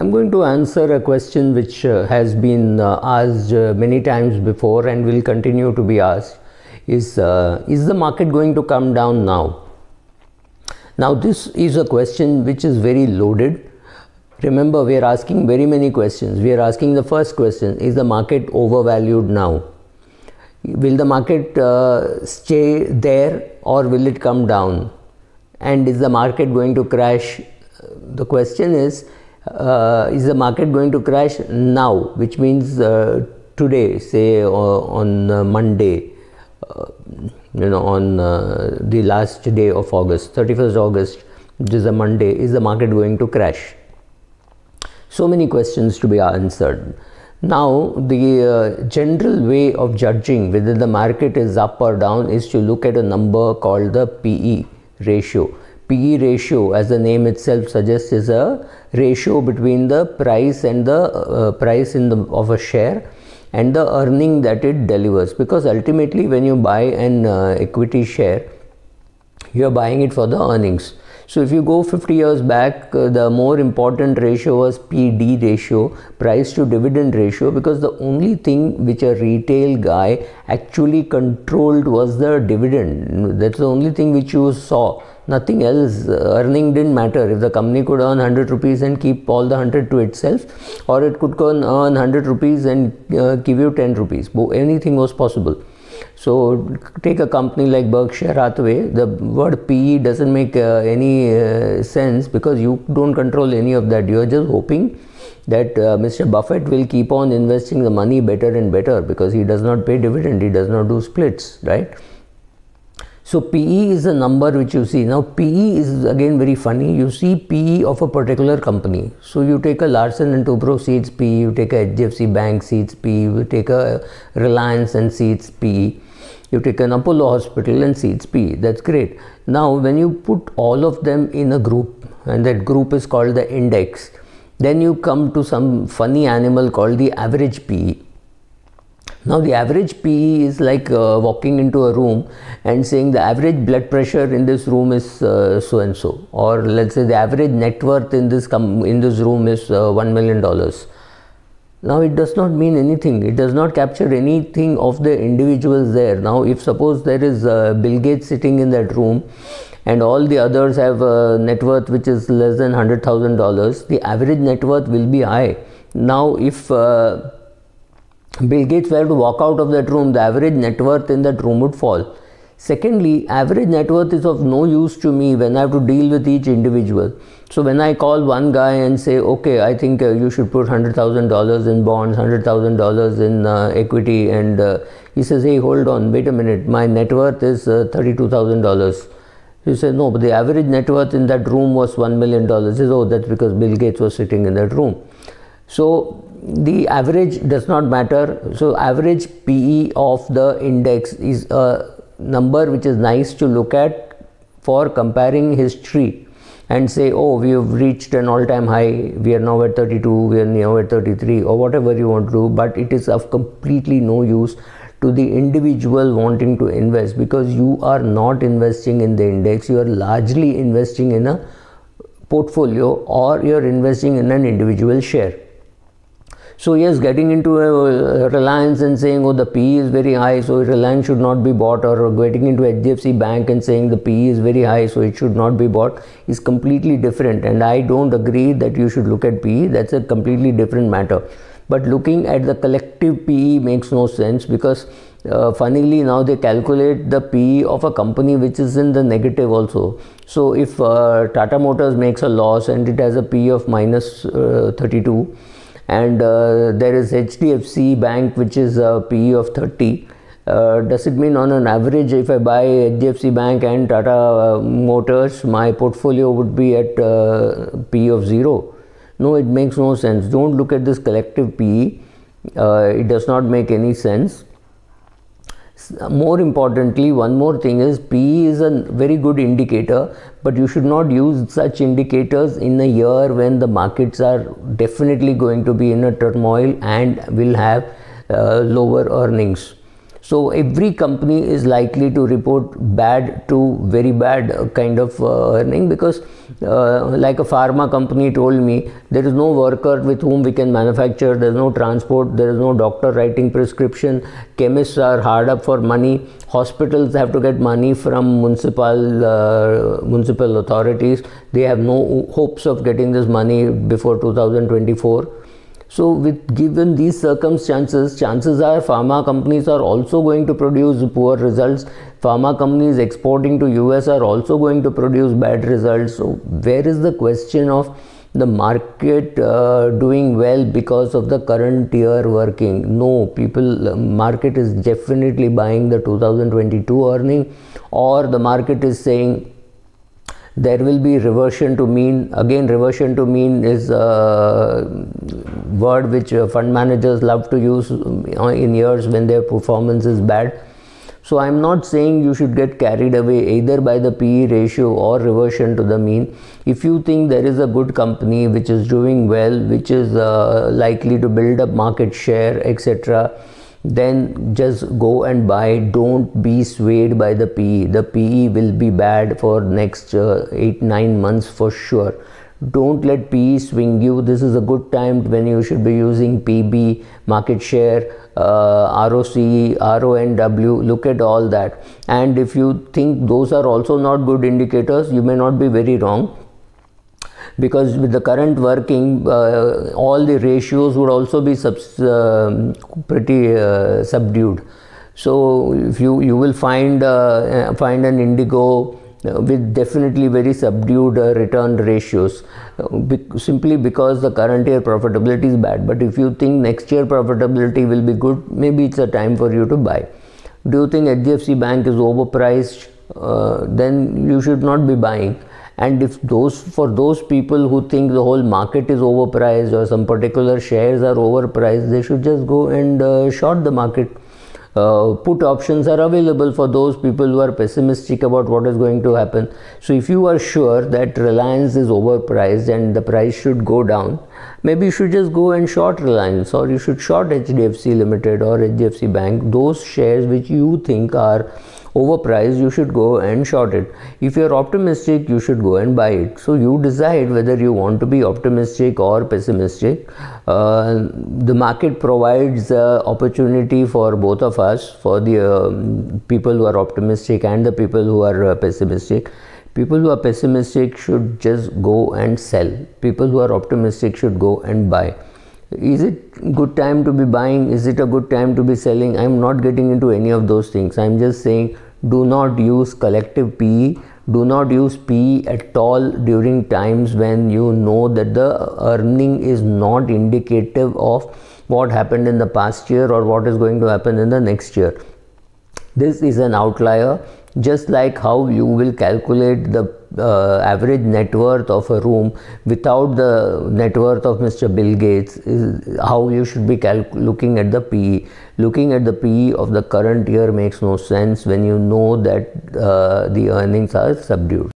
I'm going to answer a question which uh, has been uh, asked uh, many times before and will continue to be asked. Is uh, is the market going to come down now? Now this is a question which is very loaded. Remember we are asking very many questions. We are asking the first question is the market overvalued now? Will the market uh, stay there or will it come down? And is the market going to crash? The question is uh, is the market going to crash now which means uh, today say uh, on uh, monday uh, you know on the last day of august 31st august which is a monday is the market going to crash so many questions to be answered now, the uh, general way of judging whether the market is up or down is to look at a number called the PE ratio. PE ratio, as the name itself suggests, is a ratio between the price and the uh, price in the, of a share and the earning that it delivers. Because ultimately, when you buy an uh, equity share, you are buying it for the earnings. So if you go 50 years back, uh, the more important ratio was PD ratio, price to dividend ratio, because the only thing which a retail guy actually controlled was the dividend. That's the only thing which you saw. Nothing else. Uh, earning didn't matter. If the company could earn 100 rupees and keep all the 100 to itself, or it could earn 100 rupees and uh, give you 10 rupees. Anything was possible. So take a company like Berkshire Hathaway, the word PE doesn't make uh, any uh, sense because you don't control any of that. You are just hoping that uh, Mr. Buffett will keep on investing the money better and better because he does not pay dividend, he does not do splits, right? So PE is a number which you see. Now PE is again very funny. You see PE of a particular company. So you take a Larsen and Toubro seeds PE, you take a HDFC Bank seeds PE, you take a Reliance and seeds PE, you take an Apollo Hospital and seeds PE. That's great. Now when you put all of them in a group and that group is called the index, then you come to some funny animal called the average PE now, the average PE is like uh, walking into a room and saying the average blood pressure in this room is uh, so and so, or let's say the average net worth in this com- in this room is uh, one million dollars. Now, it does not mean anything. It does not capture anything of the individuals there. Now, if suppose there is uh, Bill Gates sitting in that room, and all the others have a net worth which is less than hundred thousand dollars, the average net worth will be high. Now, if uh, Bill Gates were to walk out of that room, the average net worth in that room would fall. Secondly, average net worth is of no use to me when I have to deal with each individual. So when I call one guy and say, okay, I think uh, you should put $100,000 in bonds, $100,000 in uh, equity, and uh, he says, hey, hold on, wait a minute, my net worth is uh, $32,000. He says, no, but the average net worth in that room was $1 million. He says, oh, that's because Bill Gates was sitting in that room. So the average does not matter. So average PE of the index is a number which is nice to look at for comparing history and say, oh, we have reached an all-time high. We are now at 32. We are now at 33, or whatever you want to do. But it is of completely no use to the individual wanting to invest because you are not investing in the index. You are largely investing in a portfolio or you are investing in an individual share. So yes, getting into a Reliance and saying, oh, the PE is very high, so Reliance should not be bought, or getting into HDFC Bank and saying the PE is very high, so it should not be bought, is completely different. And I don't agree that you should look at PE. That's a completely different matter. But looking at the collective PE makes no sense because uh, funnily now they calculate the PE of a company which is in the negative also. So if uh, Tata Motors makes a loss and it has a PE of minus, uh, 32 and uh, there is HDFC Bank which is a PE of 30. Uh, does it mean on an average if I buy HDFC Bank and Tata uh, Motors my portfolio would be at uh, PE of 0? No, it makes no sense. Don't look at this collective PE. Uh, it does not make any sense more importantly, one more thing is PE is a very good indicator, but you should not use such indicators in a year when the markets are definitely going to be in a turmoil and will have uh, lower earnings. So every company is likely to report bad to very bad kind of uh, earning because uh, like a pharma company told me, there is no worker with whom we can manufacture, there is no transport, there is no doctor writing prescription, chemists are hard up for money, hospitals have to get money from municipal uh, municipal authorities. They have no hopes of getting this money before 2024 so with given these circumstances, chances are pharma companies are also going to produce poor results. Pharma companies exporting to US are also going to produce bad results. So where is the question of the market uh, doing well because of the current year working no people market is definitely buying the 2022 earning or the market is saying there will be reversion to mean again reversion to mean is a word which uh, fund managers love to use uh, in years when their performance is bad. So i'm not saying you should get carried away either by the pe ratio or reversion to the mean. If you think there is a good company which is doing well which is uh, likely to build up market share etc then just go and buy. Don't be swayed by the pe the pe will be bad for next uh, 8 9 months for sure. Don't let pe swing you. This is a good time when you should be using pb market share uh, roc ronw look at all that. And if you think those are also not good indicators you may not be very wrong because with the current working uh, all the ratios would also be subs, uh, pretty uh, subdued. So if you you will find uh, find an indigo uh, with definitely very subdued uh, return ratios be simply because the current year profitability is bad. But if you think next year profitability will be good maybe it's a time for you to buy. Do you think HDFC bank is overpriced? Then you should not be buying and if those for those people who think the whole market is overpriced or some particular shares are overpriced they should just go and uh, short the market. Uh, put options are available for those people who are pessimistic about what is going to happen. So if you are sure that reliance is overpriced and the price should go down maybe you should just go and short reliance or you should short hdfc limited or hdfc bank. Those shares which you think are overpriced you should go and short it. If you're optimistic you should go and buy it. So you decide whether you want to be optimistic or pessimistic. Uh, the market provides uh, opportunity for both of us for the uh, people who are optimistic and the people who are uh, pessimistic people who are pessimistic should just go and sell. People who are optimistic should go and buy. Is it good time to be buying? Is it a good time to be selling? I'm not getting into any of those things. I'm just saying do not use collective pe do not use pe at all during times when you know that the earning is not indicative of what happened in the past year or what is going to happen in the next year. This is an outlier just like how you will calculate the uh, average net worth of a room without the net worth of Mr. Bill Gates is how you should be looking at the PE. Looking at the PE of the current year makes no sense when you know that uh, the earnings are subdued.